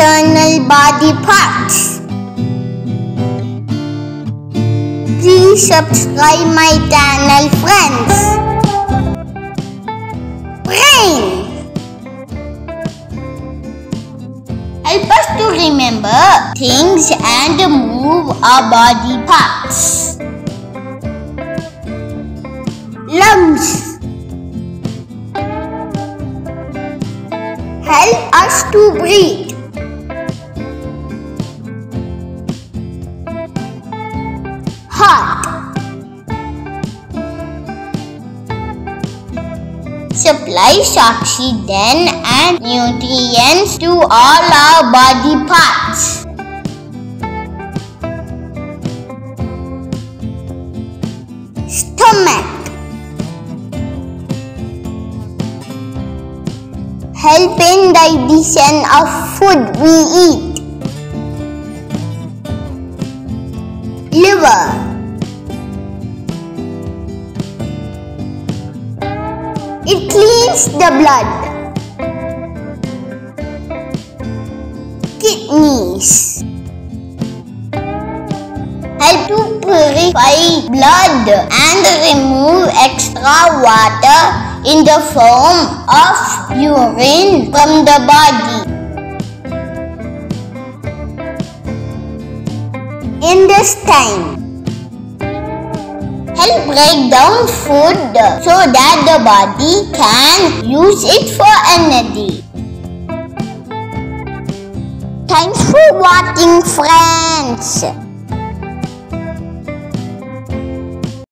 internal body parts. Please subscribe my channel friends. Brain Help us to remember things and move our body parts. Lungs Help us to breathe. Heart supplies oxygen and nutrients to all our body parts. Stomach help in digestion of food we eat. Liver It cleans the blood. Kidneys help to purify blood and remove extra water in the form of urine from the body. Intestine help break down food so that the body can use it for energy. Thanks for watching friends.